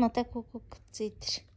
またここくっついてる。